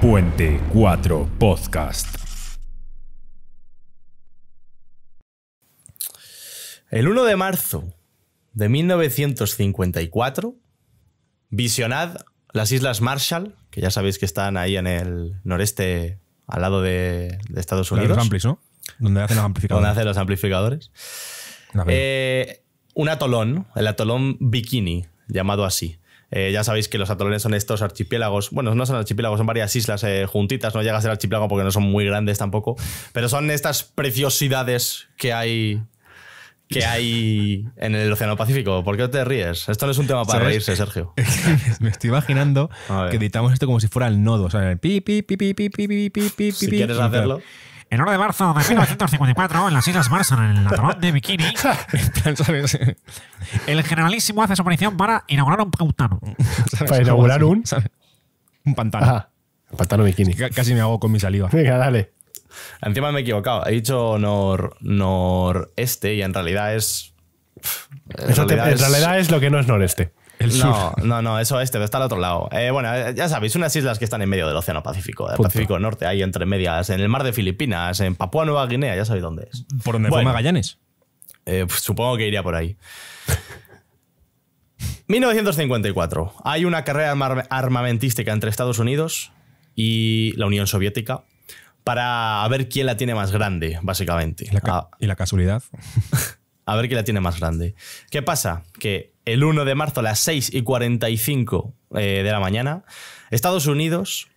Puente 4 Podcast. El 1 de marzo de 1954, visionad las Islas Marshall, que ya sabéis que están ahí en el noreste, al lado de, de Estados Unidos. los amplis, ¿no? Donde hacen los amplificadores. donde hacen los amplificadores. Eh, un atolón, el atolón Bikini, llamado así. Eh, ya sabéis que los atolones son estos archipiélagos, bueno, no son archipiélagos, son varias islas eh, juntitas, no llega a ser archipiélago porque no son muy grandes tampoco, pero son estas preciosidades que hay que hay en el Océano Pacífico. ¿Por qué te ríes? Esto no es un tema para ¿Sabes? reírse, Sergio. Me estoy imaginando que editamos esto como si fuera el nodo. O sea, el pi, pi, pi, pi, pi, pi, pi, pi, pi, Si pi, quieres hacerlo. El 1 de marzo de 1954, en las Islas Marshall, en el atolón de Bikini, el generalísimo hace su aparición para inaugurar un pantano. Para inaugurar un-. Un pantano. Ah, el pantano bikini. C- Casi me hago con mi saliva. Venga, dale. Encima me he equivocado. He dicho nor- noreste y en realidad es. En Eso te- en es- realidad es lo que no es noreste. El sur. No, no, no, eso este, está al otro lado. Eh, bueno, eh, ya sabéis, unas islas que están en medio del Océano Pacífico, del Punto. Pacífico Norte, ahí entre medias, en el mar de Filipinas, en Papúa Nueva Guinea, ya sabéis dónde es. Por Bueno. fue Magallanes. Eh, pues, supongo que iría por ahí. 1954. Hay una carrera arma- armamentística entre Estados Unidos y la Unión Soviética para ver quién la tiene más grande, básicamente. Y la, ca- Ah, y la casualidad. a ver quién la tiene más grande. ¿Qué pasa? Que el 1 de marzo a las 6 y 45 eh, de la mañana, Estados Unidos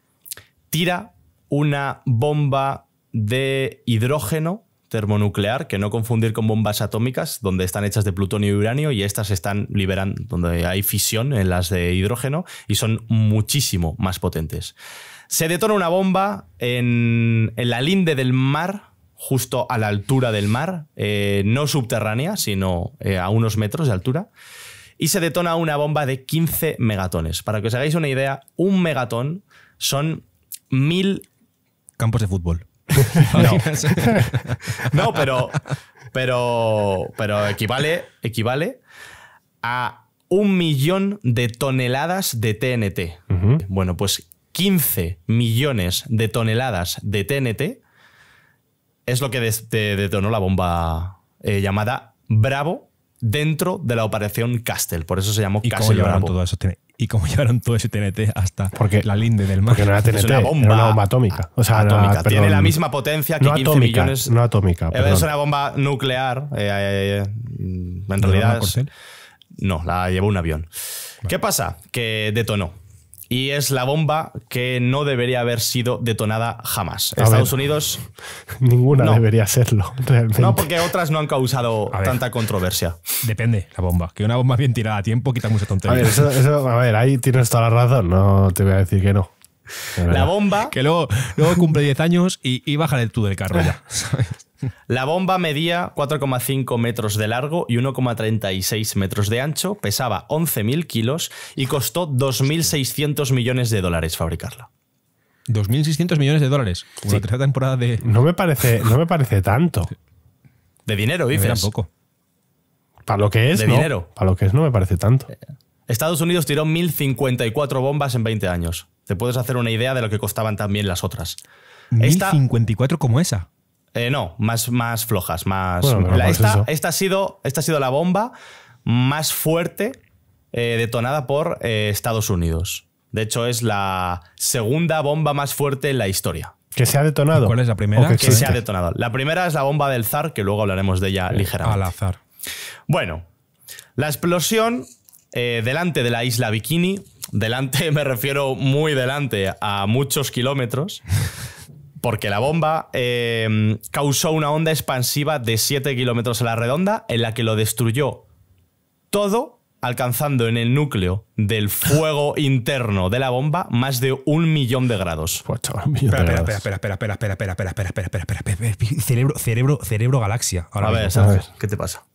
tira una bomba de hidrógeno termonuclear, que no confundir con bombas atómicas, donde están hechas de plutonio y uranio, y estas están liberando, donde hay fisión en las de hidrógeno, y son muchísimo más potentes. Se detona una bomba en, en la linde del mar, justo a la altura del mar, eh, no subterránea, sino eh, a unos metros de altura, y se detona una bomba de 15 megatones. Para que os hagáis una idea, un megatón son mil Campos de fútbol. no. No, pero. Pero. Pero equivale. Equivale a un millón de toneladas de TNT. Bueno, pues 15 millones de toneladas de TNT es lo que detonó la bomba eh, llamada Bravo dentro de la operación Castle. Por eso se llamó ¿Y Castle Bravo. todo eso, ¿Y cómo llevaron todo ese TNT hasta Porque- la linde del mar? Porque no era TNT, Es una bomba, era una bomba atómica. O sea, atómica. era- Tiene la misma potencia que no 15 atómica, millones. No atómica, Eh, perdón. Es una bomba nuclear. eh, eh, eh, en ¿De realidad. Es- no, la llevó un avión. ¿Qué pasa? Que detonó. Y es la bomba que no debería haber sido detonada jamás. A Estados ver. Unidos. Ninguna No. debería serlo, realmente. No, porque otras no han causado A ver. tanta controversia. Depende, la bomba. Que una bomba bien tirada a tiempo quita mucha A tontería. ver, eso, eso- a ver, ahí tienes toda la razón. No te voy a decir que no. La bomba, Que luego, luego cumple 10 años y, y bájale tú del carro ya. la bomba medía 4,5 metros de largo y 1,36 metros de ancho, pesaba 11.000 kilos y costó 2.600 millones de dólares fabricarla. 2.600 millones de dólares. La tercera temporada de... No me parece, no me parece tanto. De dinero, dices. poco. Para lo que es, De no. dinero. Para lo que es, no me parece tanto. Estados Unidos tiró 1.054 bombas en 20 años. Te puedes hacer una idea de lo que costaban también las otras. Esta- 1054 como esa. Eh, no, más, más flojas, más. Bueno, pero La- pues esta, esta ha sido, esta ha sido la bomba más fuerte eh, detonada por eh, Estados Unidos. De hecho, es la segunda bomba más fuerte en la historia Que se ha detonado. ¿Y cuál es la primera? ¿O que se ha detonado. La primera es la bomba del zar, que luego hablaremos de ella Al ligeramente. azar. Bueno, la explosión eh, delante de la isla Bikini, delante me refiero muy delante, a muchos kilómetros, porque la bomba eh, causó una onda expansiva de 7 kilómetros a la redonda en la que lo destruyó todo, alcanzando en el núcleo del fuego interno de la bomba más de un millón de grados. Pues, chaval, un millón de Espera, espera, grados. espera, espera, espera, espera, espera, espera, espera, espera, espera, espera. Cerebro, cerebro, cerebro galaxia. Ahora A ver, mismo. Sergio, a ver. ¿qué te pasa?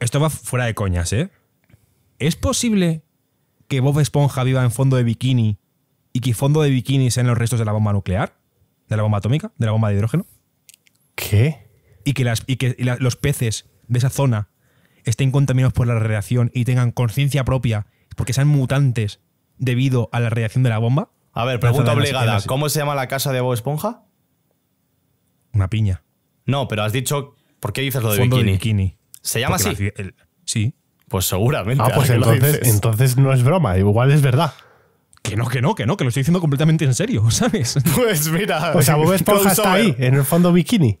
Esto va fuera de coñas, ¿eh? ¿Es posible que Bob Esponja viva en fondo de bikini y que fondo de bikini sean los restos de la bomba nuclear? ¿De la bomba atómica? ¿De la bomba de hidrógeno? ¿Qué? Y que, las, y que y la- los peces de esa zona estén contaminados por la radiación y tengan conciencia propia porque sean mutantes debido a la radiación de la bomba? A ver, pregunta obligada. ¿Cómo se llama la casa de Bob Esponja? Una piña. No, pero has dicho. ¿Por qué dices lo de Fondo bikini? de bikini. ¿Se llama Porque así? la ci- el- sí. Pues seguramente. Ah, pues entonces, entonces no es broma, igual es verdad. Que no, que no, que no, que lo estoy diciendo completamente en serio, ¿sabes? Pues mira. O sea, Bob Esponja está ahí, en el fondo bikini.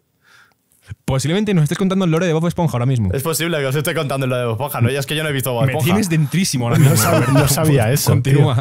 Posiblemente nos estés contando el lore de Bob Esponja ahora mismo. Es posible que os esté contando lo de Bob Esponja, ¿no? Ya es que yo no he visto Bob Me Esponja. tienes dentrísimo ahora No mismo. no sabía eso, Continúa.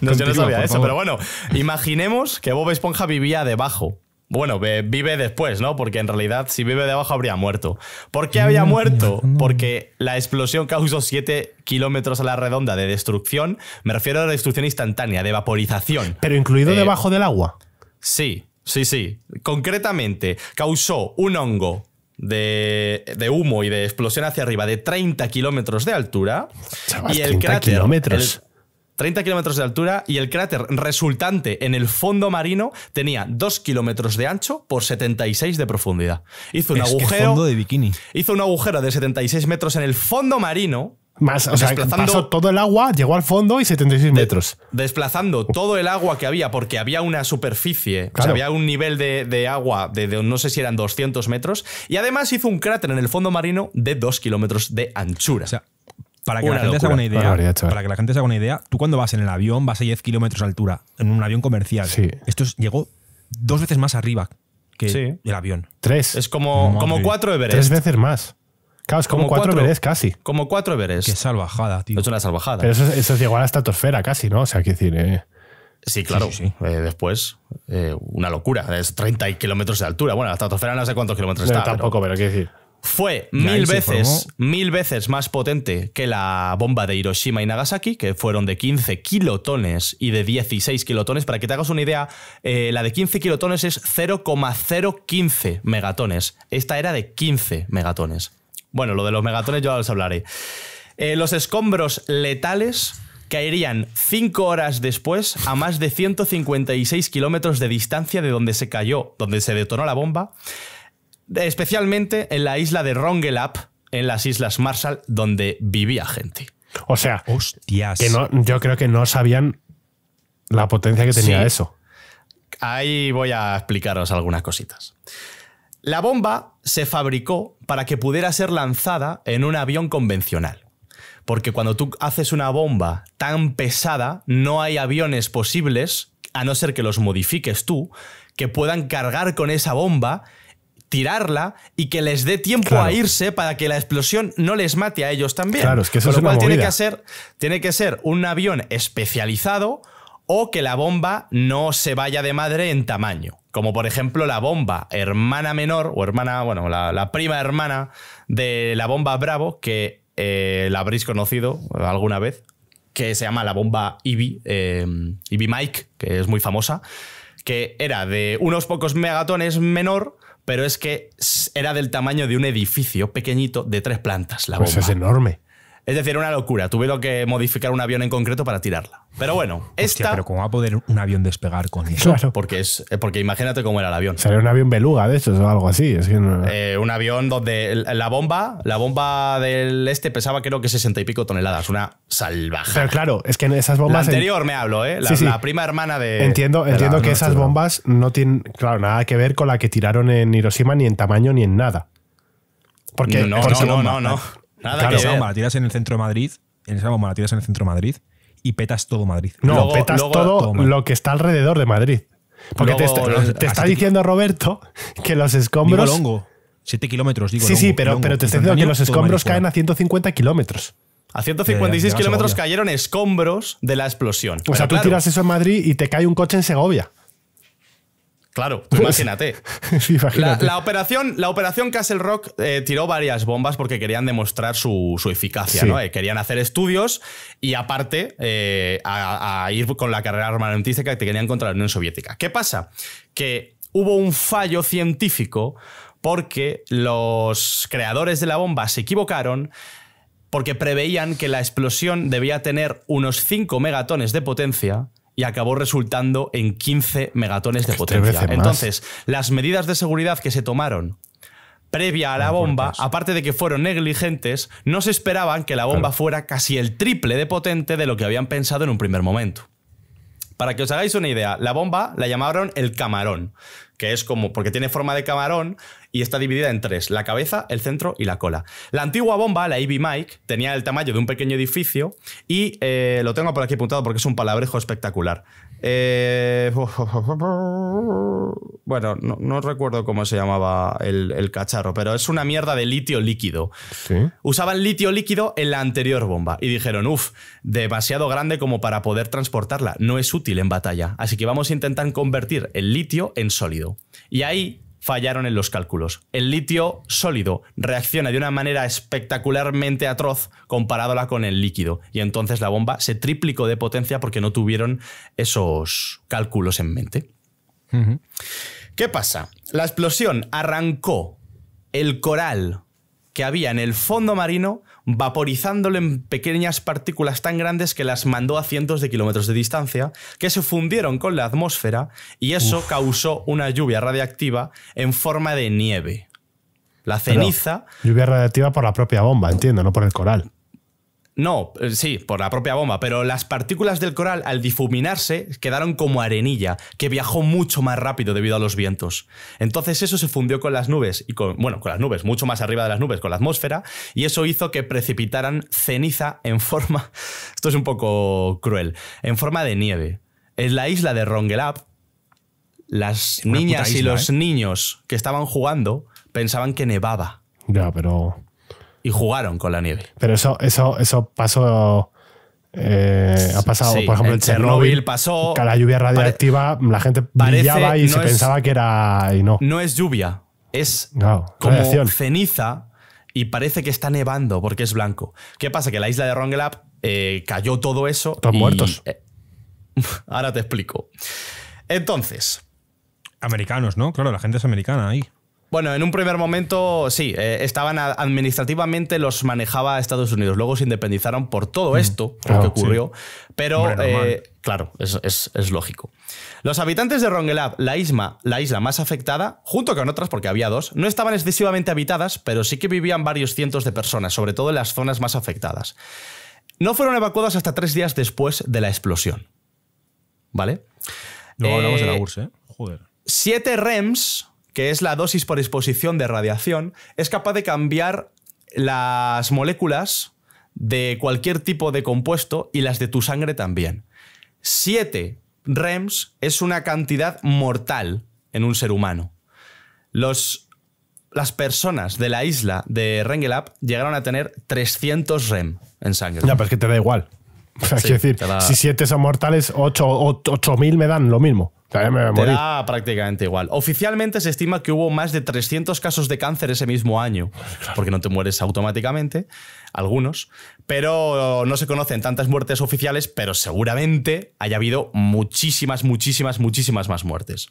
No, yo no Continúa, sabía eso, favor. pero bueno, imaginemos que Bob Esponja vivía debajo. Bueno, ve- vive después, ¿no? Porque en realidad, si vive debajo, habría muerto. ¿Por qué había muerto? Porque la explosión causó 7 kilómetros a la redonda de destrucción. Me refiero a destrucción instantánea, de vaporización. Pero incluido Eh, debajo del agua. Sí, sí, sí. Concretamente, causó un hongo de, de humo y de explosión hacia arriba de 30 kilómetros de altura. Chavas, y el 30 cráter. kilómetros. el- 30 kilómetros de altura y el cráter resultante en el fondo marino tenía 2 kilómetros de ancho por 76 de profundidad. Hizo un Es que agujero. fondo de bikini. Hizo un agujero de 76 metros en el fondo marino, Más, o sea, desplazando- pasó todo el agua, llegó al fondo y 76 metros. desplazando todo el agua que había, porque había una superficie, o sea, había un nivel de, de agua de, de no sé si eran 200 metros, y además hizo un cráter en el fondo marino de 2 kilómetros de anchura. O sea, para que Una la gente se haga una idea, Barbaridad, para que la gente se haga una idea, tú cuando vas en el avión vas a 10 kilómetros de altura, en un avión comercial. Sí. Esto es- llegó dos veces más arriba que Sí. el avión. Tres. es como, como cuatro tres Everest. veces más. Claro, es como, Como cuatro, cuatro. Everest casi. Como cuatro Everest. Qué salvajada, tío. es una salvajada. Pero eso, eso llegó a la estratosfera casi, ¿no? O sea, quiero decir, eh, sí, claro. sí, sí. Eh, después, eh, una locura. Es 30 kilómetros de altura. Bueno, la estratosfera no sé cuántos kilómetros no, está. pero- tampoco, pero quiero decir. Fue mil veces, mil veces más potente que la bomba de Hiroshima y Nagasaki, que fueron de 15 kilotones y de 16 kilotones. Para que te hagas una idea, eh, la de 15 kilotones es 0,015 megatones. Esta era de 15 megatones. Bueno, lo de los megatones yo ahora os hablaré. Eh, los escombros letales caerían 5 horas después a más de 156 kilómetros de distancia de donde se cayó, donde se detonó la bomba, especialmente en la isla de Rongelap, en las Islas Marshall, donde vivía gente. O sea, Hostias. que no, yo creo que no sabían la potencia que tenía Sí. eso. Ahí voy a explicaros algunas cositas. La bomba se fabricó para que pudiera ser lanzada en un avión convencional. Porque cuando tú haces una bomba tan pesada, no hay aviones posibles, a no ser que los modifiques tú, que puedan cargar con esa bomba, tirarla y que les dé tiempo Claro. a irse para que la explosión no les mate a ellos también. Claro, es que eso Con es lo una cual tiene movida. que ser tiene que ser un avión especializado o que la bomba no se vaya de madre en tamaño. Como por ejemplo la bomba hermana menor o hermana, bueno, la, la prima hermana de la bomba Bravo, que eh, la habréis conocido alguna vez, que se llama la bomba Ivy, eh, Ivy Mike, que es muy famosa, que era de unos pocos megatones menor, pero es que era del tamaño de un edificio pequeñito de tres plantas, la Pues bomba. es enorme. Es decir, una locura. Tuvieron que modificar un avión en concreto para tirarla. Pero bueno, Hostia, esta. pero ¿cómo va a poder un avión despegar con eso? Claro. Porque, es, eh, porque imagínate cómo era el avión. Sería un avión beluga de esos o algo así. Es que no- Eh, un avión donde la bomba, la bomba del este pesaba creo que 60 y pico toneladas. Una salvaje. Pero claro, es que en esas La bombas. en- anterior me hablo, ¿eh? La, Sí, sí. la prima hermana de. Entiendo, de la entiendo que esas bombas no tienen, claro, nada que ver con la que tiraron en Hiroshima ni en tamaño ni en nada. Porque No, no, no, no, no. Nada Claro. que esa bomba la tiras en el centro de Madrid, en esa bomba la tiras en el centro de Madrid y petas todo Madrid. No, Luego- petas luego- todo lo que está alrededor de Madrid. Porque te, está- te está diciendo Roberto que los Digo escombros. longo. 7 kilómetros, digo sí, sí, pero, longo, pero te estoy diciendo que los escombros caen a 150 kilómetros. A 156 De- de kilómetros cayeron escombros de la explosión. O sea, Pero tú claro, tiras eso en Madrid y te cae un coche en Segovia. Claro, tú imagínate. Sí, La, operación, la operación Castle Rock eh, tiró varias bombas porque querían demostrar su, su eficacia, Sí. ¿no? Eh, querían hacer estudios y aparte eh, a, a ir con la carrera armamentística que querían contra la Unión Soviética. ¿Qué pasa? Que hubo un fallo científico porque los creadores de la bomba se equivocaron porque preveían que la explosión debía tener unos 5 megatones de potencia y acabó resultando en 15 megatones de potencia. Entonces, las medidas de seguridad que se tomaron previa a la bomba, aparte de que fueron negligentes, no se esperaban que la bomba fuera casi el triple de potente de lo que habían pensado en un primer momento. Para que os hagáis una idea, la bomba la llamaron el camarón, que es como, porque tiene forma de camarón y está dividida en tres, la cabeza, el centro y la cola. La antigua bomba, la Ivy Mike, tenía el tamaño de un pequeño edificio y eh, lo tengo por aquí apuntado porque es un palabrejo espectacular. Eh, bueno, no, no recuerdo cómo se llamaba el, el cacharro, pero es una mierda de litio líquido. Sí. Usaban litio líquido en la anterior bomba y dijeron, uff, demasiado grande como para poder transportarla, no es útil en batalla, así que vamos a intentar convertir el litio en sólido. Y ahí fallaron en los cálculos. El litio sólido reacciona de una manera espectacularmente atroz comparándola con el líquido y entonces la bomba se triplicó de potencia porque no tuvieron esos cálculos en mente. ¿Qué pasa? La explosión arrancó el coral que había en el fondo marino, vaporizándolo en pequeñas partículas tan grandes que las mandó a cientos de kilómetros de distancia, que se fundieron con la atmósfera y eso causó una lluvia radiactiva en forma de nieve. La Pero ceniza... Lluvia radiactiva por la propia bomba, entiendo, no por el coral. No, eh, sí, por la propia bomba, pero las partículas del coral al difuminarse quedaron como arenilla, que viajó mucho más rápido debido a los vientos. Entonces eso se fundió con las nubes, y con, bueno, con las nubes, mucho más arriba de las nubes, con la atmósfera, y eso hizo que precipitaran ceniza en forma, esto es un poco cruel, en forma de nieve. En la isla de Rongelap, las niñas y los ¿eh? niños que estaban jugando pensaban que nevaba Ya, pero. Y jugaron con la nieve. Pero eso, eso, eso pasó. eh, ha pasado, Sí, por ejemplo, en Chernobyl. Chernobyl pasó- Que la lluvia radiactiva la gente brillaba y no se es- pensaba que era. Y no. No es lluvia, es Claro, como radiación. ceniza y parece que está nevando porque es blanco. ¿Qué pasa? Que la isla de Rongelap eh, cayó todo eso. Todos y- muertos. eh, ahora te explico. Entonces, Americanos, ¿no? Claro, la gente es americana ahí. Bueno, en un primer momento sí, eh, estaban a- administrativamente los manejaba Estados Unidos. Luego se independizaron por todo esto Mm. claro, lo que ocurrió. Pero, eh, claro, es, es- es lógico. Los habitantes de Rongelap, la isla, la isla más afectada, junto con otras, porque había dos, no estaban excesivamente habitadas, pero sí que vivían varios cientos de personas, sobre todo en las zonas más afectadas. No fueron evacuados hasta tres días después de la explosión. ¿Vale? Luego hablamos de la Eh, URSS, ¿eh? Joder. 7 REMS, que es la dosis por exposición de radiación, es capaz de cambiar las moléculas de cualquier tipo de compuesto y las de tu sangre también. 7 REMS es una cantidad mortal en un ser humano. Los, las personas de la isla de Rengelap llegaron a tener 300 REM en sangre. Ya, pero es que te da igual. O sea, Sí, quiero decir, da- si siete son mortales, ocho o- ocho mil me dan lo mismo. Me voy a Te da prácticamente igual. Oficialmente se estima que hubo más de 300 casos de cáncer ese mismo año, porque no te mueres automáticamente, algunos, pero no se conocen tantas muertes oficiales, pero seguramente haya habido muchísimas, muchísimas, muchísimas más muertes.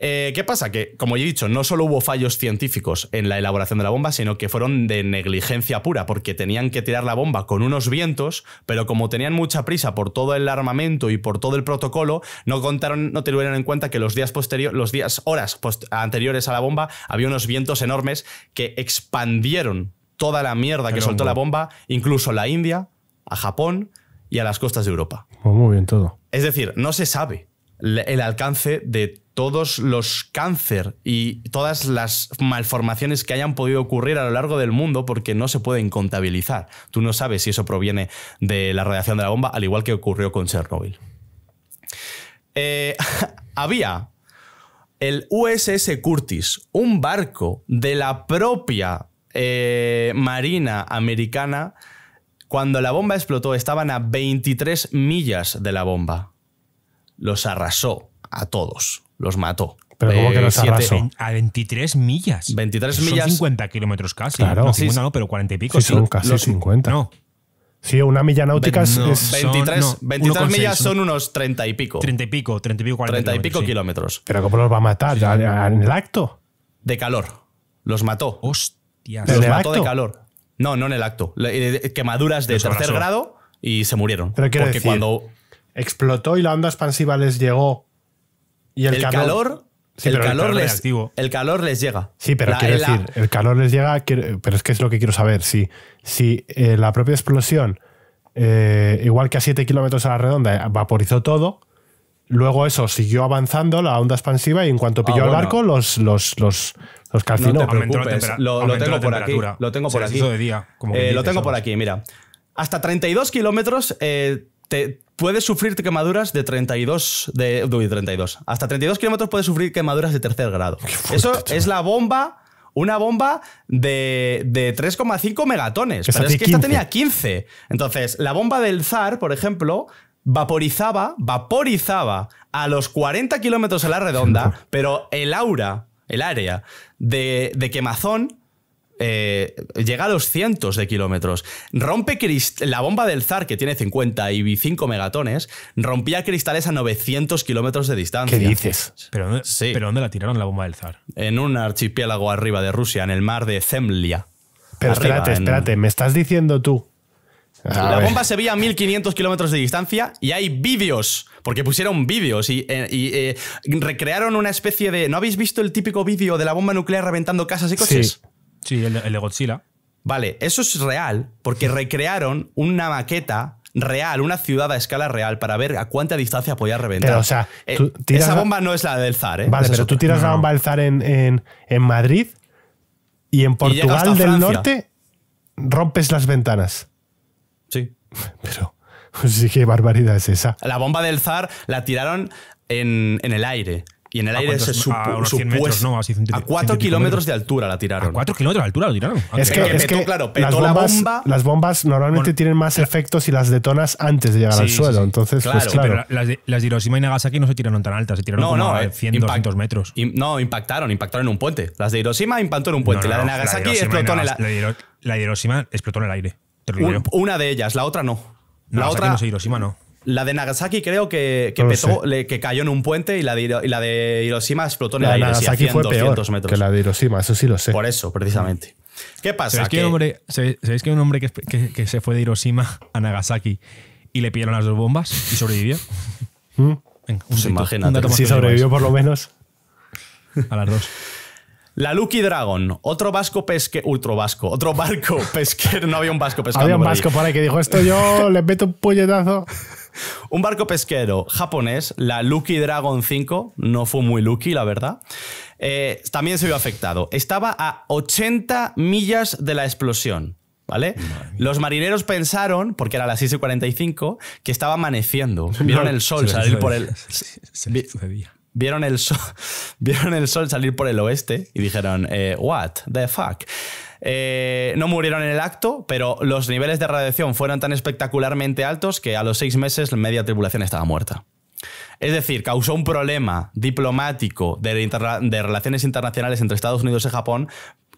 Eh, ¿Qué pasa? Que, como ya he dicho, no solo hubo fallos científicos en la elaboración de la bomba, sino que fueron de negligencia pura, porque tenían que tirar la bomba con unos vientos, pero como tenían mucha prisa por todo el armamento y por todo el protocolo, no contaron, no tuvieron en cuenta que los días posteriores, los días, horas anteriores a la bomba, había unos vientos enormes que expandieron toda la mierda que soltó la bomba, incluso a la India, a Japón y a las costas de Europa. Pues muy bien todo. Es decir, no se sabe el alcance de todos los cáncer y todas las malformaciones que hayan podido ocurrir a lo largo del mundo porque no se pueden contabilizar. Tú no sabes si eso proviene de la radiación de la bomba, al igual que ocurrió con Chernobyl. Eh, había el USS Curtis, un barco de la propia eh, Marina americana. Cuando la bomba explotó, estaban a 23 millas de la bomba. Los arrasó a todos, los mató. Pero ¿cómo que los siete- arrasó? A 23 millas. 23 Son millas. 50 kilómetros casi. Claro. No, Sí, 50 sí. no, pero 40 y pico. Sí, son casi Los- 50. No, Sí, una milla náutica es- no. es. Son- 23, no, 23 1,6, millas ¿no? son unos 30 y pico. 30 y pico, 30 y pico, 40 30 y pico sí. kilómetros. Pero ¿cómo los va a matar? ¿Ya- ya ¿En el acto? De calor. Los mató. Hostia. ¿En Los mató acto? de calor. No, no en el acto. Eh, Quemaduras de Los tercer arrasó. grado y se murieron. Pero quiero Porque decir, cuando Explotó y la onda expansiva les llegó. Y el, el, calor, Sí, el, pero el calor les, reactivo. el calor les llega. Sí, pero La- quiero la- decir, el calor les llega, pero es que es lo que quiero saber. Si, si eh, la propia explosión, eh, igual que a 7 kilómetros a la redonda, vaporizó todo, luego eso siguió avanzando, la onda expansiva, y en cuanto pilló el bueno. barco, los, los, los, los calcinó. No te Aumentó la preocupes, lo, tengo por aquí. temperatura. Lo tengo por aquí. hizo de día, como Eh, quien lo tengo por aquí, mira. Hasta 32 kilómetros eh, te puedes sufrir quemaduras de 32. De, uy, 32. Hasta 32 kilómetros puedes sufrir quemaduras de tercer grado. Eso es la bomba. Una bomba de, de 3,5 megatones. Pero es que esta 15. tenía 15. Entonces, la bomba del zar, por ejemplo, vaporizaba, vaporizaba a los 40 kilómetros a la redonda, pero el aura, el área de, de quemazón eh, llega a los cientos de kilómetros. Rompe crist- la bomba del zar, que tiene 55 megatones, rompía cristales a 900 kilómetros de distancia. ¿Qué dices? ¿Pero dónde, Sí. ¿Pero dónde la tiraron la bomba del zar? En un archipiélago arriba de Rusia, en el mar de Zemlia. Pero Arriba, espérate, en- espérate, me estás diciendo tú. A La ver. bomba se veía a 1500 kilómetros de distancia y hay vídeos, porque pusieron vídeos y, eh, y, eh, recrearon una especie de. ¿No habéis visto el típico vídeo de la bomba nuclear reventando casas y coches? Sí. Sí, el, de- el de Godzilla. Vale, eso es real, porque recrearon una maqueta real, una ciudad a escala real, para ver a cuánta distancia podía reventar. Pero, o sea, Eh, tú tiras esa la- bomba no es la del zar, ¿eh? Vale, es pero tú tiras la bomba del zar en, en, en Madrid y en Portugal del Francia. Norte rompes las ventanas. Sí. Pero, pues sí, qué barbaridad es esa. La bomba del zar la tiraron en, en el aire. Y en el ¿A aire se supo, a unos 100 metros, no? Así, a 4 ciento y pico kilómetros metros. de altura la tiraron. A 4 kilómetros de altura lo tiraron. Ah, Es que, petó, claro, petó las, la bombas, bomba. las bombas normalmente Bueno, tienen más efectos si las detonas antes de llegar Sí, al suelo. sí. Entonces, Claro, pues claro. Pero la- las de, las de Hiroshima y Nagasaki no se tiraron tan altas, se tiraron No, como no, a eh, 100, impact- 200 metros. no, impactaron, impactaron en un puente. Las de Hiroshima impactó en un puente. No, no, la de Nagasaki explotó en el Nagas- La de, Hiro- la de Hiroshima explotó en el aire. Una de ellas, la otra no. La otra, no sé, Hiroshima no. La de Nagasaki creo que, que No lo petó, sé. le- que cayó en un puente y la de, Hiro- y la de Hiroshima explotó en el La de aire. sí, a Nagasaki 100, fue peor 200 metros. que la de Hiroshima, eso sí lo sé. Por eso, precisamente. ¿Qué pasa? ¿Sabéis que, Que- hay un hombre, ¿sabéis, que un hombre que, que- que se fue de Hiroshima a Nagasaki y le pillaron las dos bombas y sobrevivió? ¿Mm? Venga, un, Pues imagínate. un dato os sobrevivió por lo menos. A las dos. La Lucky Dragon, otro vasco pesque, otro vasco, otro barco pesquero, no había un vasco pescando. Había un por ahí. vasco por ahí que dijo esto yo le meto un puñetazo. Un barco pesquero japonés, la Lucky Dragon 5, no fue muy lucky, la verdad. eh, también se vio afectado. Estaba a 80 millas de la explosión. ¿Vale? Los marineros pensaron, porque era las 6 y 45, que estaba amaneciendo. Vieron el sol salir por el. se- se. Vieron el, sol, vieron el sol salir por el oeste y dijeron, eh, what the fuck. Eh, no murieron en el acto, pero los niveles de radiación fueron tan espectacularmente altos que a los seis meses la media tripulación estaba muerta. Es decir, causó un problema diplomático de, relaciones internacionales entre Estados Unidos y Japón.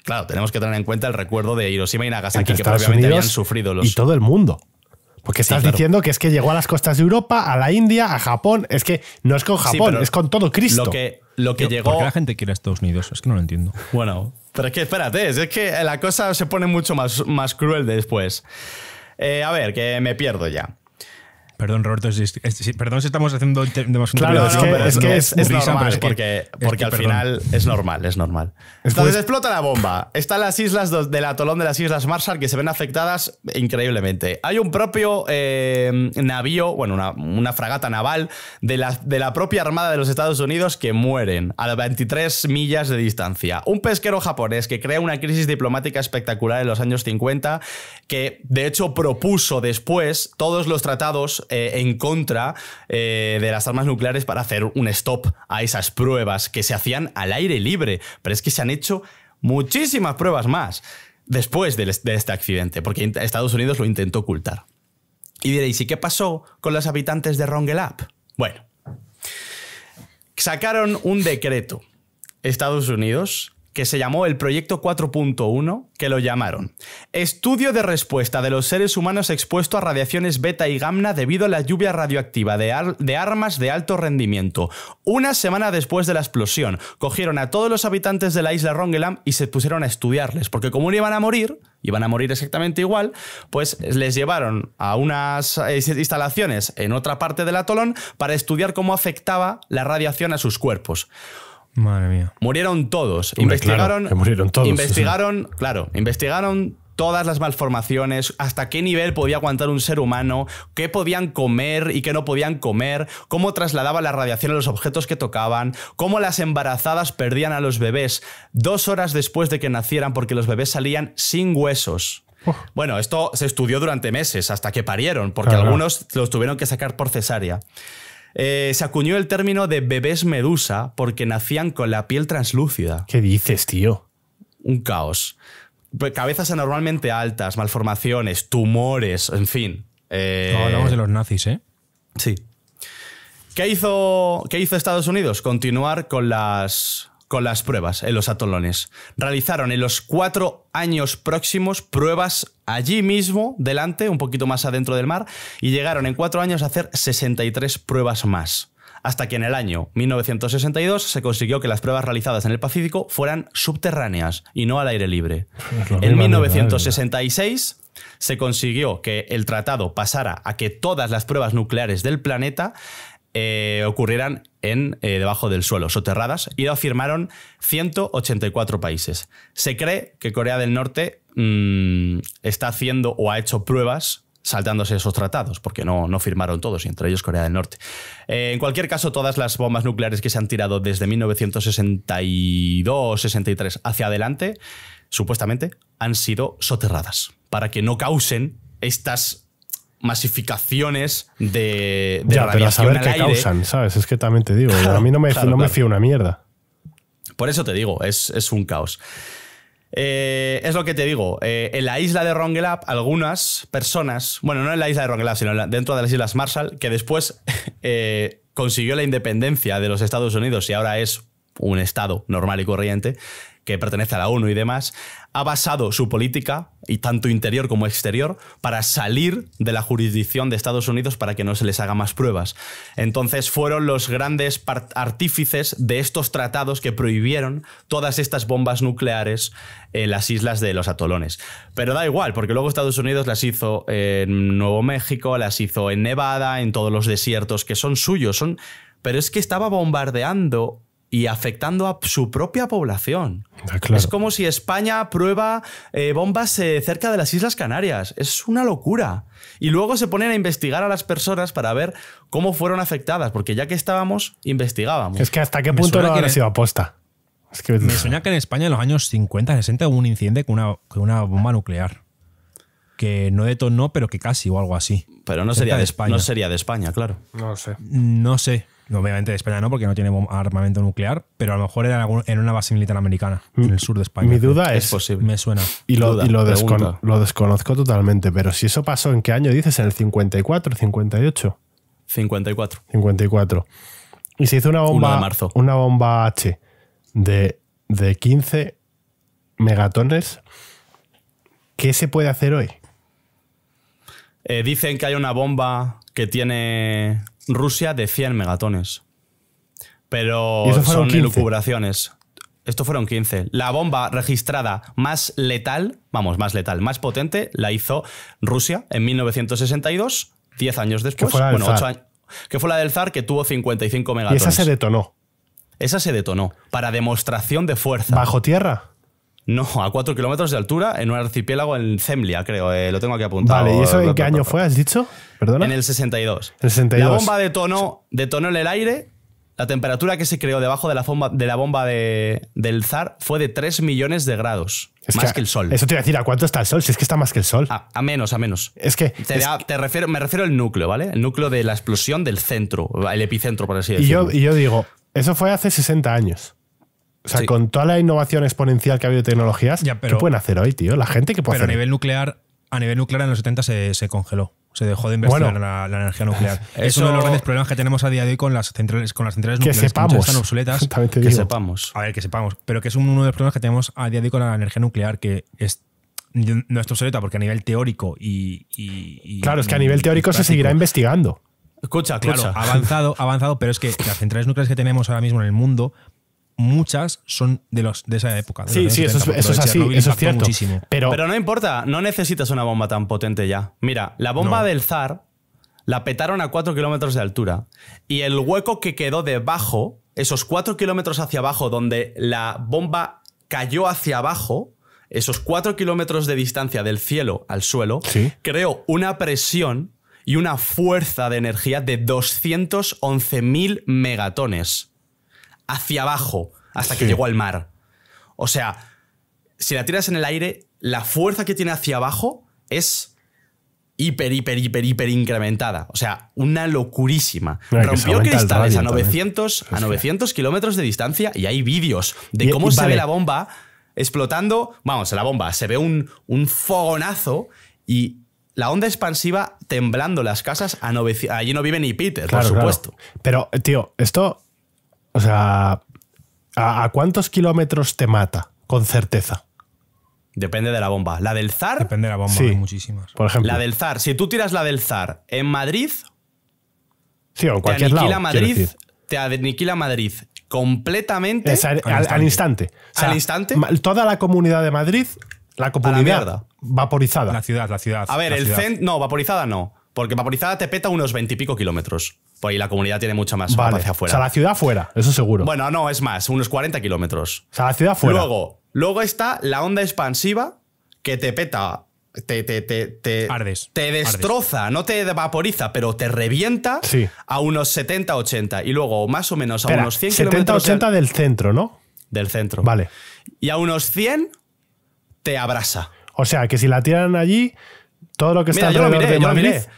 Claro, tenemos que tener en cuenta el recuerdo de Hiroshima y Nagasaki, Entre que Estados previamente Unidos habían sufrido los... y todo el mundo. Porque estás claro. diciendo que es que llegó a las costas de Europa, a la India, a Japón. Es que no es con Japón, es con todo Cristo. Lo que, lo que llegó... ¿Por qué la gente quiere a Estados Unidos? Es que no lo entiendo. Bueno, pero es que espérate, es que la cosa se pone mucho más, más cruel después. Eh, a ver, que me pierdo ya. Perdón, Roberto, perdón si estamos haciendo demasiado Claro, es no, que- es que es, es risa, normal, pero es que- porque, es porque que, al perdón. final es normal, es normal. Es Entonces pues- explota la bomba. Están las islas del atolón de las Islas Marshall que se ven afectadas increíblemente. Hay un propio eh, navío, bueno, una, una fragata naval de la, de la propia Armada de los Estados Unidos que mueren a 23 millas de distancia. Un pesquero japonés que crea una crisis diplomática espectacular en los años 50 que de hecho propuso después todos los tratados eh, en contra eh, de las armas nucleares para hacer un stop a esas pruebas que se hacían al aire libre. Pero es que se han hecho muchísimas pruebas más después del- de este accidente, porque Estados Unidos lo intentó ocultar. Y diréis, ¿y qué pasó con los habitantes de Rongelap? Bueno, sacaron un decreto Estados Unidos que se llamó el Proyecto 4.1, que lo llamaron Estudio de respuesta de los seres humanos expuestos a radiaciones beta y gamma debido a la lluvia radioactiva de, de armas de alto rendimiento. Una semana después de la explosión, cogieron a todos los habitantes de la isla Rongelam y se pusieron a estudiarles, porque como no iban a morir, iban a morir exactamente igual, pues les llevaron a unas eh, instalaciones en otra parte del atolón para estudiar cómo afectaba la radiación a sus cuerpos. Madre mía. Murieron todos. Hombre, investigaron. claro, que murieron todos, Investigaron, claro, investigaron todas las malformaciones, hasta qué nivel podía aguantar un ser humano, qué podían comer y qué no podían comer, cómo trasladaba la radiación a los objetos que tocaban, cómo las embarazadas perdían a los bebés dos horas después de que nacieran porque los bebés salían sin huesos. Bueno, esto se estudió durante meses hasta que parieron, porque Claro. algunos los tuvieron que sacar por cesárea. Eh, se acuñó el término de bebés medusa porque nacían con la piel translúcida. ¿Qué dices, tío? Un caos. Pues Cabezas anormalmente altas, malformaciones, tumores, en fin. Eh, No, hablamos de los nazis, ¿eh? Sí. ¿Qué hizo, ¿Qué hizo Estados Unidos? Continuar con las, con las pruebas en los atolones. Realizaron en los cuatro años próximos pruebas allí mismo, delante, un poquito más adentro del mar, y llegaron en cuatro años a hacer 63 pruebas más. Hasta que en el año 1962 se consiguió que las pruebas realizadas en el Pacífico fueran subterráneas y no al aire libre. En mismo, 1966 se consiguió que el tratado pasara a que todas las pruebas nucleares del planeta eh, ocurrieran en, eh, debajo del suelo, soterradas, y lo firmaron 184 países. Se cree que Corea del Norte mm, está haciendo o ha hecho pruebas saltándose esos tratados, porque no, no firmaron todos, y entre ellos Corea del Norte. Eh, en cualquier caso, todas las bombas nucleares que se han tirado desde 1962-63 hacia adelante, supuestamente, han sido soterradas, para que no causen estas masificaciones de, de ya, pero a saber qué aire. causan, ¿sabes? Es que también te digo, a mí no me, claro, no me fío una mierda. Por eso te digo, es, es un caos. Eh, es lo que te digo. eh, en la isla de Rongelap, algunas personas, bueno, no en la isla de Rongelap, sino la- dentro de las Islas Marshall, que después eh, consiguió la independencia de los Estados Unidos y ahora es un estado normal y corriente que pertenece a la ONU y demás, ha basado su política, y tanto interior como exterior, para salir de la jurisdicción de Estados Unidos para que no se les haga más pruebas. Entonces fueron los grandes artífices de estos tratados que prohibieron todas estas bombas nucleares en las islas de los atolones. Pero da igual, porque luego Estados Unidos las hizo en Nuevo México, las hizo en Nevada, en todos los desiertos que son suyos, son... Pero es que estaba bombardeando y afectando a su propia población. Ah, claro. Es como si España prueba eh, bombas eh, cerca de las Islas Canarias. Es una locura. Y luego se ponen a investigar a las personas para ver cómo fueron afectadas, porque ya que estábamos, investigábamos. Es que hasta qué punto no habrá sido aposta. Es que Me suena que en España en los años 50, 60 hubo un incidente con una, con una bomba nuclear. Que no detonó, pero que casi o algo así. Pero no sería, de de, España. no sería de España, claro. no lo sé. No sé. Obviamente de España no, porque no tiene armamento nuclear, pero a lo mejor era en algún- en una base militar americana, en el sur de España. Mi duda Es es, posible. Me suena. y lo, Duda, y lo, descono- pregunta. lo desconozco totalmente, pero si eso pasó, ¿en qué año dices? ¿En el 54, 58? 54. 54. Y se hizo una 1 bomba, de marzo. una bomba H de, de 15 megatones. ¿Qué se puede hacer hoy? Eh, dicen que hay una bomba que tiene Rusia de 100 megatones. Pero ¿Y son 15? elucubraciones. Esto fueron 15. La bomba registrada más letal, vamos, más letal, más potente, la hizo Rusia en 1962, 10 años después. fue la del bueno, zar. años. Que fue la del zar que tuvo 55 Y megatones. esa se detonó. Esa se detonó para demostración de fuerza. ¿Bajo tierra? No, a 4 kilómetros de altura en un archipiélago en Zemlia, creo. eh, lo tengo aquí apuntado. Vale, ¿y eso en qué año fue? ¿Has dicho? ¿Perdona? En el 62. El 62. La bomba detonó, detonó en el aire. La temperatura que se creó debajo de la bomba, de la bomba de- del zar fue de 3 millones de grados. Es más que, el sol. Eso te iba a decir, ¿a cuánto está el sol? Si es que está más que el sol. A, a menos, a menos. Es que. Te, es- da- te refiero, me refiero al núcleo, ¿vale? El núcleo de la explosión del centro, el epicentro, por así y, decirlo. yo, y yo digo, eso fue hace 60 años. O sea, Sí. con toda la innovación exponencial que ha habido de tecnologías, Ya, pero- ¿qué pueden hacer hoy, tío? La gente que puede Pero a hacer. nivel nuclear, a nivel nuclear en los 70 se, se congeló. Se dejó de investigar Bueno. la, la energía nuclear. es uno de los grandes problemas que tenemos a día de hoy con las centrales, con las centrales que nucleares sepamos. están obsoletas. Que digo. sepamos. A ver, que sepamos. Pero que es uno de los problemas que tenemos a día de hoy con la energía nuclear, que es no está obsoleta porque a nivel teórico y. y- y- Claro, es que a nivel teórico se seguirá investigando. Escucha, Claro, escucha. avanzado, ha avanzado, pero es que las centrales nucleares que tenemos ahora mismo en el mundo, muchas son de los de esa época. de los Sí, sí, eso 70, es, eso así, Chernobyl eso es cierto. muchísimo. Pero, Pero no importa, no necesitas una bomba tan potente ya. Mira, la bomba No. del zar la petaron a 4 kilómetros de altura. Y el hueco que quedó debajo, esos 4 kilómetros hacia abajo, donde la bomba cayó hacia abajo, esos 4 kilómetros de distancia del cielo al suelo, Sí. creó una presión y una fuerza de energía de 211.000 megatones hacia abajo hasta que Sí. llegó al mar. O sea, si la tiras en el aire, la fuerza que tiene hacia abajo es hiper, hiper, hiper, hiper incrementada. O sea, una locurísima. Mira, Rompió cristales a radio también. 900, a 900 kilómetros de distancia y hay vídeos de Y- cómo y se vale. ve la bomba explotando. Vamos, la bomba, se ve un, un fogonazo y la onda expansiva temblando las casas a 900. Allí no vive ni Peter, Claro, por claro. supuesto. Pero, tío, esto. O sea. ¿a, a cuántos kilómetros te mata? Con certeza. Depende de la bomba. La del Zar. Depende de la bomba, Sí. hay muchísimas. Por ejemplo. La del Zar. Si tú tiras la del Zar en Madrid, sí, o en te cualquier aniquila lado. Madrid. Te aniquila Madrid completamente. Es al, Al al- al instante. instante. O sea, ¿Al instante? Toda la comunidad de Madrid, la comunidad vaporizada. La ciudad, la ciudad. A ver, el centro. No, vaporizada no. Porque vaporizada te peta unos 20 y pico kilómetros. Por ahí la comunidad tiene mucha más Vale. hacia O afuera. sea, la ciudad fuera, eso seguro. Bueno, no, es más, unos 40 kilómetros. o sea, la ciudad fuera. Luego, luego está la onda expansiva que te peta. Te, te, te, te, Ardes. te destroza, no te vaporiza, pero te revienta Sí. a unos 70-80. Y luego, más o menos, a Espera, unos 100 kilómetros 70-80 del, del centro, ¿no? del centro. Vale. Y a unos 100 te abrasa. O sea, que si la tiran allí, todo lo que está Mira, yo lo alrededor miré, de yo lo Madrid.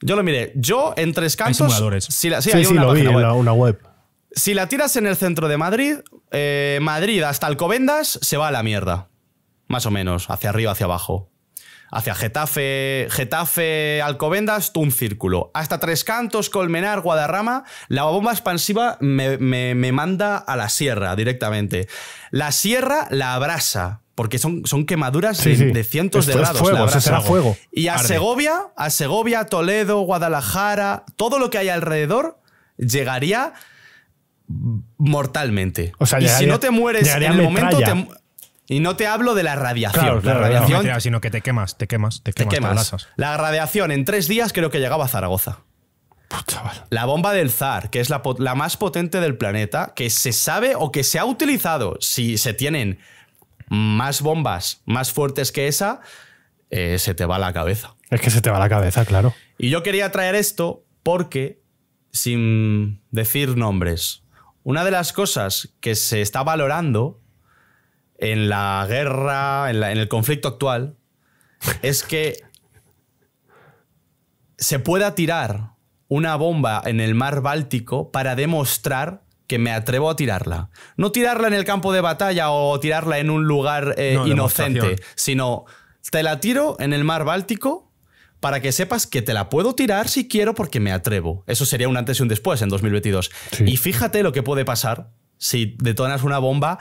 Yo lo miré. Yo en tres cantos. simuladores. Si la, sí, Sí, hay sí, una lo vi en web. la- una web. Si la tiras en el centro de Madrid, eh, Madrid hasta Alcobendas se va a la mierda. Más o menos, hacia arriba, hacia abajo. Hacia Getafe, Getafe, Alcobendas, tú un círculo. Hasta Tres Cantos, Colmenar, Guadarrama, la bomba expansiva me, me- me manda a la sierra directamente. La sierra la abrasa, porque son, son quemaduras Sí, de, sí. de cientos Esto de es grados. fuego, la eso será fuego. Y a Arde. Segovia, a Segovia, Toledo, Guadalajara, todo lo que hay alrededor llegaría mortalmente. O sea, y si no te mueres en el momento, te y no te hablo de la radiación. Claro, la claro, No, radiación mentira, sino que te quemas, te quemas, te quemas, te quemas. la radiación en tres días creo que llegaba a Zaragoza. Chaval. La bomba del zar, que es la, la más potente del planeta, que se sabe o que se ha utilizado, si se tienen más bombas más fuertes que esa, eh, se te va la cabeza. Es que se te va la cabeza, claro. Y yo quería traer esto porque, sin decir nombres, una de las cosas que se está valorando en la guerra, en, la- en el conflicto actual, es que se pueda tirar una bomba en el mar Báltico para demostrar que me atrevo a tirarla. No tirarla en el campo de batalla o tirarla en un lugar eh, No, inocente, sino te la tiro en el mar Báltico para que sepas que te la puedo tirar si quiero porque me atrevo. Eso sería un antes y un después en 2022. Sí. Y fíjate lo que puede pasar si detonas una bomba,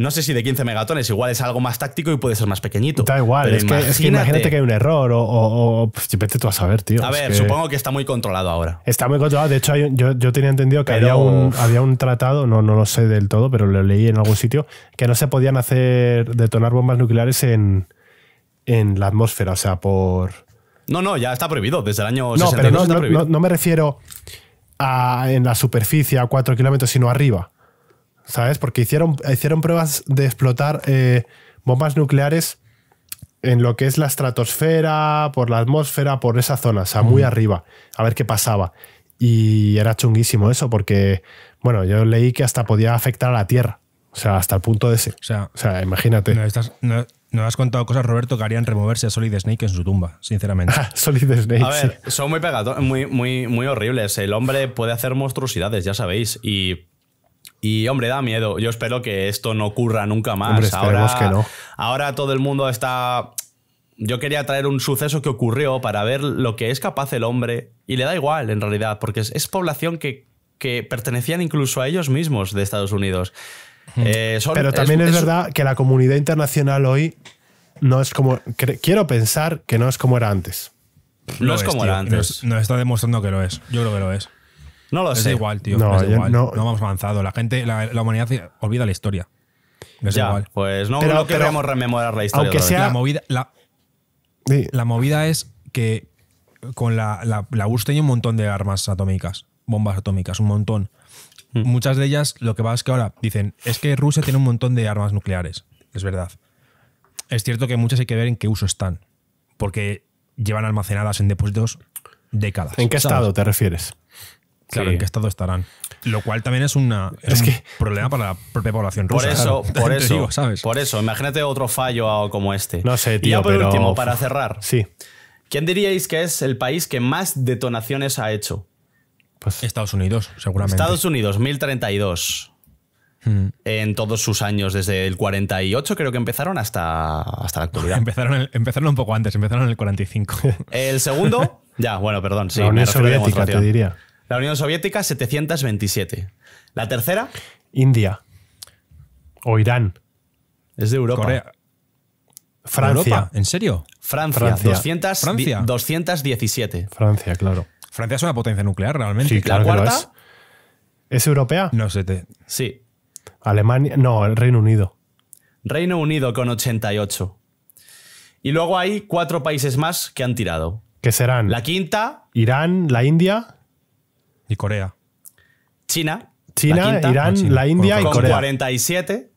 no sé si de 15 megatones, igual es algo más táctico y puede ser más pequeñito. Da igual, Pero es que, es que imagínate que hay un error o, o, o- pues, vete tú a saber, tío. A ver, que supongo que está muy controlado ahora. Está muy controlado. De hecho, hay yo, yo tenía entendido que Pero- había, un, había un tratado, no, no lo sé del todo, pero lo leí en algún sitio, que no se podían hacer detonar bombas nucleares en, en la atmósfera, o sea, por... No, no, ya está prohibido. Desde el año No, 62 pero no, está no, prohibido. no- no me refiero a en la superficie a 4 kilómetros, sino arriba. ¿Sabes? Porque hicieron, hicieron pruebas de explotar eh, bombas nucleares en lo que es la estratosfera, por la atmósfera, por esa zona, o sea, muy arriba, a ver qué pasaba. Y era chunguísimo eso, porque, bueno, yo leí que hasta podía afectar a la Tierra, o sea, hasta el punto de ese. O sea, O sea, imagínate. no, estás- no- no has contado cosas, Roberto, que harían removerse a Solid Snake en su tumba, sinceramente. Solid Snake. A sí. ver, son muy pegados, muy, muy, muy horribles. El hombre puede hacer monstruosidades, ya sabéis. Y, y, hombre, da miedo. Yo espero que esto no ocurra nunca más. Hombre, ahora, que no. ahora todo el mundo está. Yo quería traer un suceso que ocurrió para ver lo que es capaz el hombre. Y le da igual, en realidad, porque es, es población que, que pertenecían incluso a ellos mismos de Estados Unidos. Eh, son- Pero también es, verdad que la comunidad internacional hoy no es como. cre- Quiero pensar que no es como era antes. No es como tío. era antes. Nos está demostrando que lo es. Yo creo que lo es. No lo Es sé. igual, tío. No, es igual. no- No, vamos avanzado. La gente, la, la humanidad olvida la historia. Es Ya, igual. pues no, Pero- no pero- queremos rememorar la historia. aunque sea- La movida, la, Sí. la movida es que con la, la, la URSS tenía un montón de armas atómicas, bombas atómicas, un montón. Hmm. Muchas de ellas, lo que pasa es que ahora dicen, es que Rusia tiene un montón de armas nucleares. Es verdad. Es cierto que muchas hay que ver en qué uso están. Porque llevan almacenadas en depósitos décadas. ¿En qué ¿sabes? estado te refieres? Claro, Sí. en qué estado estarán. Lo cual también es, una, es, Es un que- problema para la propia población Por rusa. eso, claro. por eso, digo, ¿sabes? por eso, imagínate otro fallo como este. No sé, y tío, ya por pero- último, para cerrar, Sí. ¿quién diríais que es el país que más detonaciones ha hecho? Pues Estados Unidos, seguramente. Estados Unidos, 1032. Mm. En todos sus años, desde el 48 creo que empezaron hasta, hasta la actualidad. Empezaron, el- empezaron un poco antes, empezaron en el 45. El segundo, ya, bueno, perdón, sí, la Unión Soviética, te diría. La Unión Soviética, 727. La tercera India. O Irán. es de Europa. Corea. Francia. ¿Europa? ¿En serio? Francia, Francia. 200 Francia. di- 217. Francia, claro. Francia es una potencia nuclear, realmente. Sí, claro que lo cuarta? es. ¿Es europea? No sé, te- Sí. Alemania. No, el Reino Unido. Reino Unido con 88. Y luego hay cuatro países más que han tirado. Que serán La quinta, Irán, la India, Y Corea. China. China, la quinta, Irán, Ah, China. la India y con Corea. 47.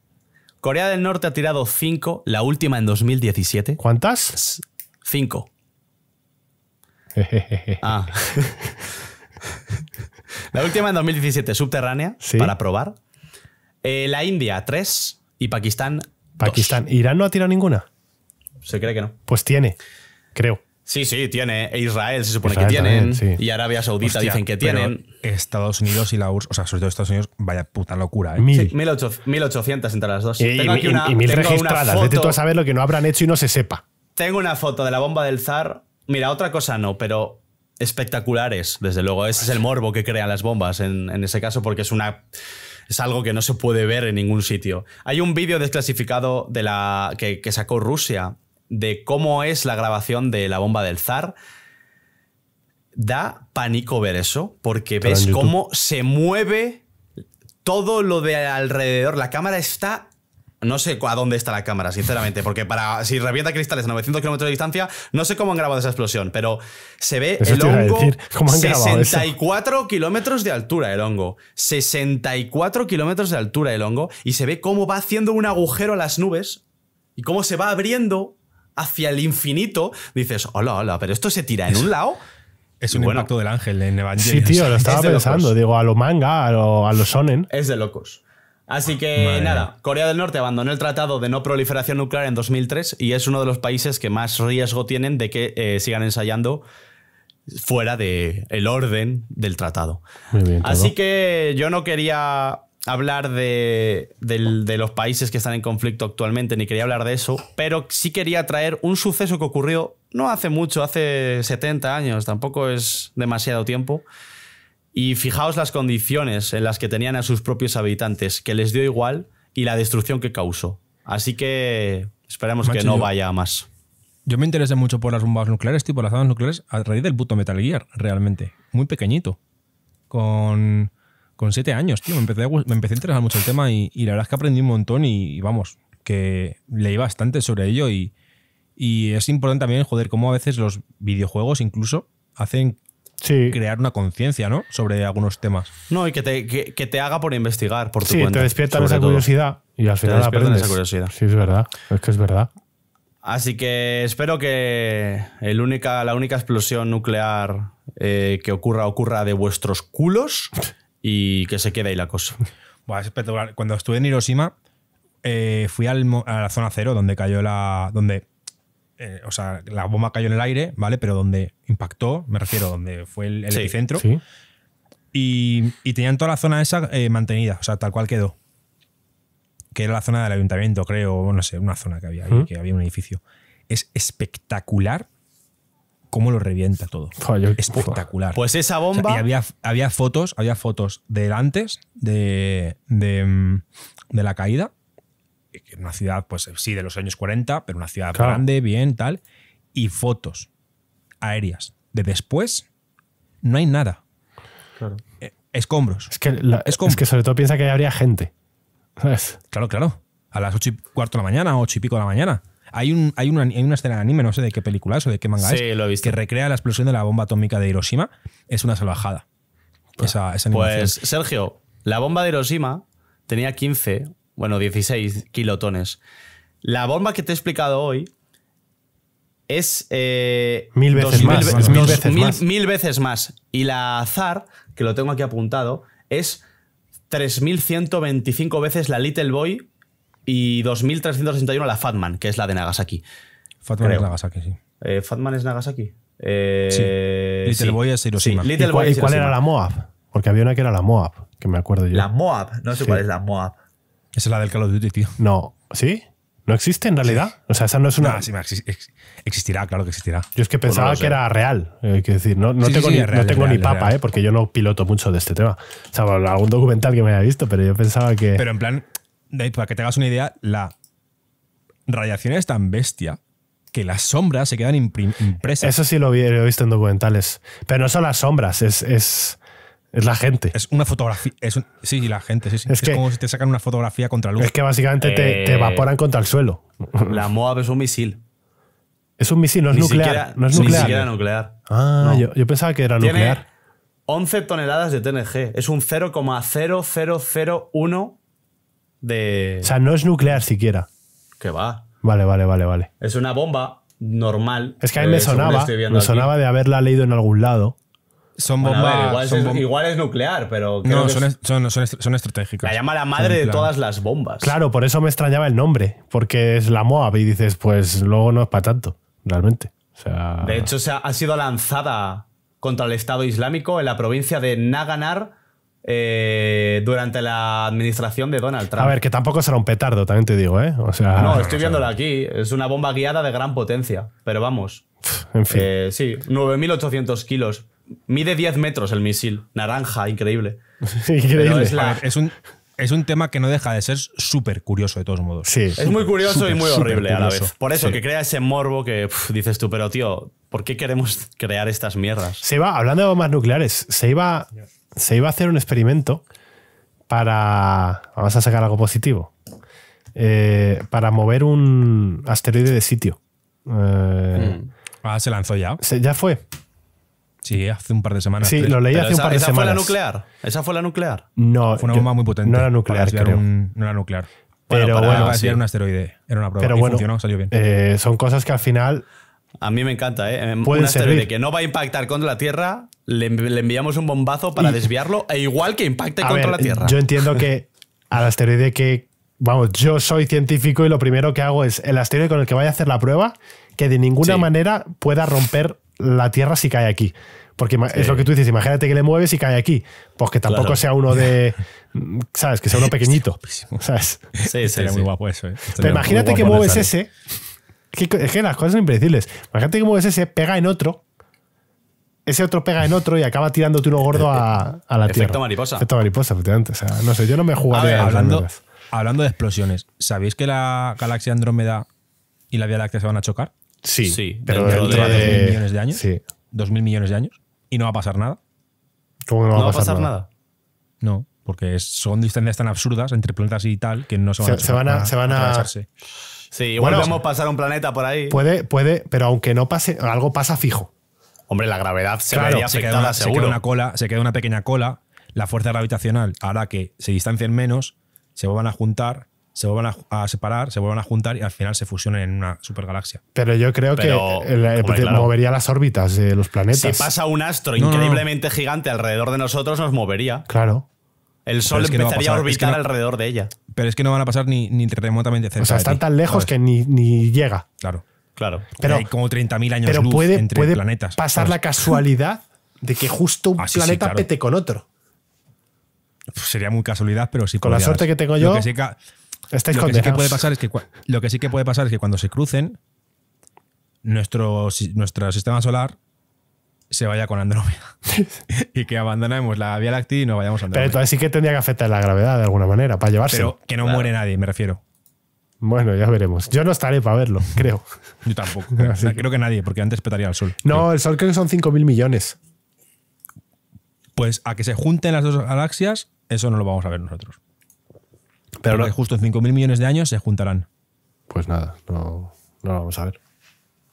Corea del Norte ha tirado 5, la última en 2017. ¿Cuántas? 5. Ah. la última en 2017, subterránea, Sí. para probar. Eh, la India, 3. Y Pakistán, dos. Pakistán. ¿Irán no ha tirado ninguna? Se cree que no. Pues tiene, creo. Sí, sí, tiene. E Israel se supone Israel que tienen. también, sí. Y Arabia Saudita Hostia, dicen que tienen. Estados Unidos y la URSS, o sea, sobre todo Estados Unidos, vaya puta locura, ¿eh? Mil. 1800 1800 entre las dos. Y, tengo y- aquí una, y mil tengo una registradas. Vete tú a saber lo que no habrán hecho y no se sepa. Tengo una foto de la bomba del zar. Mira, otra cosa no, pero espectaculares, desde luego. Ese es el morbo que crean las bombas en, en ese caso, porque es una. Es algo que no se puede ver en ningún sitio. Hay un vídeo desclasificado de la, que, que sacó Rusia de cómo es la grabación de la bomba del zar. Da pánico ver eso, porque Pero ves cómo se mueve todo lo de alrededor. La cámara está. No sé a dónde está la cámara, sinceramente, porque para si revienta cristales a 900 kilómetros de distancia, no sé cómo han grabado esa explosión, pero se ve Eso el hongo. decir, ¿cómo han grabado eso? 64 kilómetros de altura el hongo. 64 kilómetros de altura el hongo. Y se ve cómo va haciendo un agujero a las nubes y cómo se va abriendo hacia el infinito. Dices, hola, hola, pero esto se tira en un lado. Es un Bueno. impacto del ángel en Sí, Evangelion. tío, lo estaba locos. pensando. Digo, a lo manga, a lo, a lo sonen. Es de locos. Así que Madre nada, Corea del Norte abandonó el Tratado de No Proliferación Nuclear en 2003 y es uno de los países que más riesgo tienen de que eh, sigan ensayando fuera del el orden del tratado. Muy bien. Así que yo no quería hablar de, los países que están en conflicto actualmente, ni quería hablar de eso, pero sí quería traer un suceso que ocurrió no hace mucho, hace 70 años, tampoco es demasiado tiempo. Y fijaos las condiciones en las que tenían a sus propios habitantes, que les dio igual y la destrucción que causó. Así que esperemos que Macho, no yo- vaya a más. Yo me interesé mucho por las bombas nucleares, tipo las armas nucleares, a raíz del puto Metal Gear, realmente. Muy pequeñito. Con, con siete años, tío. Me empecé, a, me empecé a interesar mucho el tema y, y la verdad es que aprendí un montón y, y vamos, que leí bastante sobre ello y, y es importante también, joder, cómo a veces los videojuegos incluso hacen Sí, crear una conciencia, ¿no? Sobre algunos temas. No, y que te, que, que te haga por investigar por tu sí cuenta. te despiertan esa todo. curiosidad y al final despiertan aprendes. esa curiosidad. Sí, es verdad. Es que es verdad. Así que espero que el única, la única explosión nuclear eh, que ocurra ocurra de vuestros culos y que se quede ahí la cosa. Buah, es espectacular. Cuando estuve en Hiroshima, eh, fui al a la zona cero, donde cayó la. donde. eh, o sea, la bomba cayó en el aire, ¿vale? Pero donde impactó, me refiero, donde fue el, el Sí, epicentro. Sí. Y, y tenían toda la zona esa eh, mantenida, o sea, tal cual quedó. Que era la zona del ayuntamiento, creo, o no sé, una zona que había ahí, ¿Mm? que había un edificio. Es espectacular cómo lo revienta todo. Espectacular. Pues esa O sea, bomba. y había, había fotos, había fotos del antes de, de, mm, de la caída. Una ciudad, pues sí, de los años 40, pero una ciudad Claro. grande, bien, tal. Y fotos aéreas de después, no hay nada. Eh, Escombros. Es que, la- Es que sobre todo piensa que habría gente. ¿Sabes? Claro, claro. A las ocho y cuarto de la mañana, ocho y pico de la mañana. Hay, un, hay, una, hay una escena de anime, no sé de qué película es o de qué manga Sí, es, lo he visto. que recrea la explosión de la bomba atómica de Hiroshima. Es una salvajada. Esa, esa animación. Pues, Sergio, la bomba de Hiroshima tenía 15, bueno, 16 kilotones. La bomba que te he explicado hoy es. eh, Mil veces dos más, mil veces mil- más. mil veces más. Y la Azar, que lo tengo aquí apuntado, es 3.125 veces la Little Boy y 2.361 la Fatman, que es la de Nagasaki. Fatman Creo. es Nagasaki, sí. Eh, ¿Fatman es Nagasaki? Eh, Sí. Little Boy es Hiroshima. Sí, ¿Y Little cuál, Boy es y cuál era Hiroshima. la Moab? Porque había una que era la Moab, que me acuerdo yo. La Moab. No sé Sí. cuál es la Moab. Esa es la del Call of Duty, tío. No, ¿sí? ¿No existe en realidad? O sea, esa no es una. Nah, sí, exi- ex- existirá, claro que existirá. Yo es que pensaba Pues no sé. que era real. eh, quiero decir, no, no Sí, sí, tengo, sí, ni, es real, no tengo es ni real, es papa, real. eh, porque yo no piloto mucho de este tema. O sea, algún documental que me haya visto, pero yo pensaba que. Pero en plan, de ahí, para que te hagas una idea, la radiación es tan bestia que las sombras se quedan impresas. Eso sí lo, vi- lo he visto en documentales. Pero no son las sombras, es, es, es la gente. Es una fotografía. Es un- sí, la gente, sí, sí. Es Es, que- como si te sacan una fotografía contra luz. Es que básicamente te, Eh, te evaporan contra el suelo. La Moab es un misil. Es un misil, no es Ni nuclear. siquiera- no es Ni nuclear. siquiera nuclear. Ah, No. yo, yo pensaba que era Tiene nuclear. 11 toneladas de TNG. Es un 0,0001 de. O sea, no es nuclear siquiera. que va. Vale, vale, vale, vale. Es una bomba normal. Es que a mí me sonaba, me aquí. sonaba de haberla leído en algún lado. son bombas. igual, son es, bom- igual es nuclear, pero. creo no, que son, es- son, son, est- son estratégicas. la llama la madre de todas las bombas. Claro, por eso me extrañaba el nombre, porque es la Moab y dices, pues luego no es para tanto, realmente. O sea, De hecho, se ha, ha sido lanzada contra el Estado Islámico en la provincia de Naganar eh, durante la administración de Donald Trump. a ver, que tampoco será un petardo, también te digo, ¿eh? O sea, no, estoy viéndola aquí. Es una bomba guiada de gran potencia. Pero vamos. en fin. Eh, sí, 9.800 kilos. Mide 10 metros el misil. Naranja, increíble. Increíble. pero es la- A ver, es un, es un tema que no deja de ser súper curioso, de todos modos. Sí. Es muy curioso y muy horrible a la vez. Por eso Sí. que crea ese morbo que dices tú, pero tío, ¿por qué queremos crear estas mierdas? Se iba, hablando de bombas nucleares, se iba, se iba a hacer un experimento para. Vamos a sacar algo positivo. Eh, para mover un asteroide de sitio. Eh, Mm. Ah, se lanzó ya. se- ya fue. Sí, hace un par de semanas. Sí, tres. lo leí Pero hace un par de esa fue la semanas. nuclear. Esa fue la nuclear. No, Fue una yo- bomba muy potente. No era nuclear, creo. un- no era nuclear. Pero Bueno, para- bueno, Para desviar sí. un asteroide. Era una prueba. pero y bueno, funcionó, salió bien. eh, son cosas que al final A mí me encanta, ¿eh? Un asteroide servir. que no va a impactar contra la Tierra, le, le enviamos un bombazo para desviarlo, e igual que impacte A contra ver, la Tierra. Yo entiendo que al asteroide que. Vamos, yo soy científico y lo primero que hago es el asteroide con el que vaya a hacer la prueba, que de ninguna Sí. manera pueda romper la Tierra si cae aquí. Porque es lo que tú dices, imagínate que le mueves y cae aquí. Pues que tampoco Claro. sea uno de. ¿Sabes? Que sea uno pequeñito. ¿Sabes? Sí, Sería sí. muy guapo eso. eh. Pero imagínate que mueves ese. que- Es que las cosas son impredecibles. Imagínate que mueves ese, pega en otro. Ese otro pega en otro y acaba tirándote uno gordo a, a la Efecto Tierra. mariposa. Efecto mariposa, efectivamente. O sea, no sé, yo no me A jugaría a las Hablando, hablando de explosiones, ¿sabéis que la galaxia Andrómeda y la Vía Láctea se van a chocar? Sí, Sí, pero dentro dentro de- de, ¿Dos mil millones de años? Sí. ¿Dos mil millones de años? ¿Y no va a pasar nada? ¿Cómo no, No va a pasar nada. No, porque es- son distancias tan absurdas entre planetas y tal que no se van Se- a se van a- se van a-. Sí, igual Bueno, vemos pasar un planeta por ahí. Puede, puede, pero aunque no pase, algo pasa fijo. Hombre, la gravedad se Claro, vería se queda, afectada una, se queda seguro. una cola, se queda una pequeña cola, la fuerza gravitacional hará que se distancien menos, se vuelvan a juntar, se vuelvan a, a separar, se vuelvan a juntar y al final se fusionen en una supergalaxia. Pero yo creo Pero, que el- el- hombre, claro. movería las órbitas de los planetas. Si pasa un astro No, no, no. increíblemente gigante alrededor de nosotros, nos movería. Claro. El Sol es que no va a empezaría a es orbitar que no- alrededor de ella. Pero es que no van a pasar ni, ni remotamente cerca. O sea, de están ti, tan lejos ¿sabes? que ni, ni llega. Claro. Claro. Pero- Pero, hay como 30.000 años Pero luz puede, entre puede planetas. pasar ¿sabes? la casualidad de que justo un Ah, sí, sí, planeta claro. pete con otro. Pf, Sería muy casualidad, pero sí Con la suerte que tengo Lo yo, que sí que- Estáis lo que sí que puede pasar es que lo que sí que puede pasar es que cuando se crucen nuestro, nuestro sistema solar se vaya con Andrómeda y que abandonemos la Vía Láctea y nos vayamos a Pero Andrómeda. entonces sí que tendría que afectar la gravedad de alguna manera para llevárselo. Pero que no muere nadie, me refiero. Bueno, ya veremos. Yo no estaré para verlo, creo. Yo tampoco. Creo que nadie, porque antes petaría el sol. No, el Sol creo que son 5.000 millones. Pues a que se junten las dos galaxias, eso no lo vamos a ver nosotros. Pero no, justo en 5.000 millones de años se juntarán. pues nada, no, no lo vamos a ver.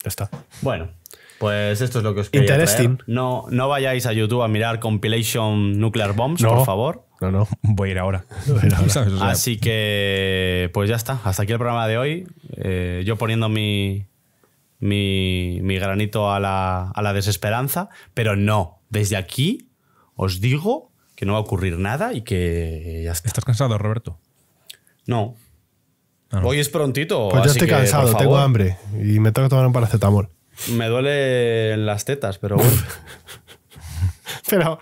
Ya está. Bueno, pues esto es lo que os quería Interesting. traer. No, no vayáis a YouTube a mirar Compilation Nuclear Bombs, No. por favor. No, no. Voy a ir ahora. ¿Sabes? O sea, Así que, pues ya está. Hasta aquí el programa de hoy. Eh, yo poniendo mi, mi, mi granito a la, a la desesperanza, pero no. Desde aquí os digo que no va a ocurrir nada y que ya está. ¿Estás cansado, Roberto? No. Ah, no. Hoy es prontito. Pues yo estoy que, cansado, tengo hambre y me tengo que tomar un paracetamol. Me duelen las tetas, pero bueno. Pero.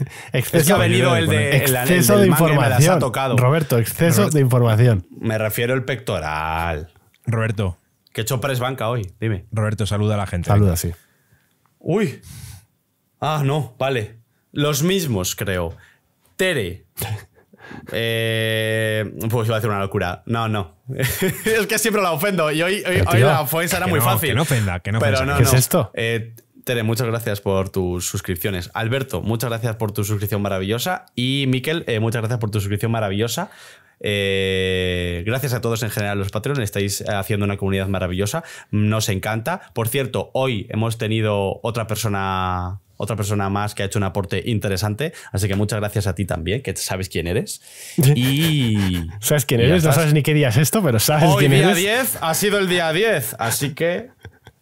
es que Exceso, ha venido el de el- el exceso de información. tocado. Roberto, exceso de información. Me refiero al pectoral. Roberto, Que he hecho press banca hoy, dime. Roberto, saluda a la gente. Saluda, sí. Uy. Ah, no, vale. Los mismos, creo. Tere. Eh, pues iba a decir una locura. No, no. es que siempre la ofendo. Y hoy, hoy, hoy la ofensa era que muy no, fácil. que no ofenda, que no Pero ofenda. no, ¿Qué no. es esto? Eh, Tere, muchas gracias por tus suscripciones. Alberto, muchas gracias por tu suscripción maravillosa. Y Miquel, eh, muchas gracias por tu suscripción maravillosa. Eh, gracias a todos en general los Patreon, estáis haciendo una comunidad maravillosa, nos encanta. Por cierto, hoy hemos tenido otra persona, otra persona más que ha hecho un aporte interesante, así que muchas gracias a ti también, que sabes quién eres. Y ¿Sabes quién eres? No sabes ni qué día es esto, pero sabes Hoy quién día eres. 10 ha sido el día 10, así que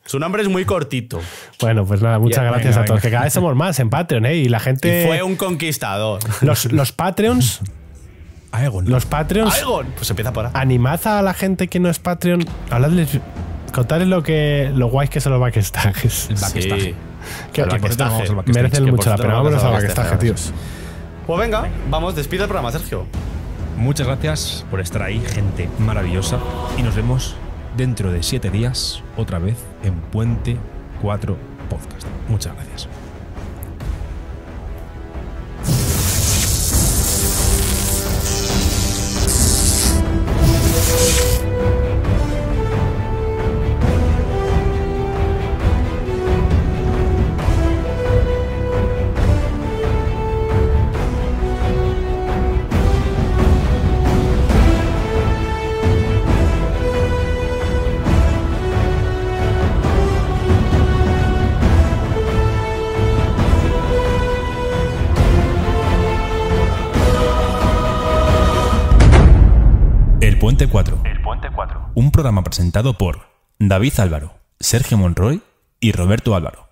su nombre es muy cortito. Bueno, pues nada, muchas gracias venga, a todos. venga. Que cada vez somos más en Patreon, ¿eh? Y la gente. Y fue un conquistador. los, los Patreons. Aegon. Los Patreons. Aegon. Pues empieza por A. Animad a la gente que no es Patreon. Habladles. Contadles lo que lo guays que son los backstages. El backstage. Sí. Que, merecen mucho la pena. vamos Vámonos al al backstage, backstage, tíos. Pues venga, vamos, despide el programa, Sergio. Muchas gracias por estar ahí, gente maravillosa. Y nos vemos dentro de siete días, otra vez, en Puente 4 Podcast. Muchas gracias. Programa presentado por David Álvaro, Sergio Monroy y Roberto Álvaro.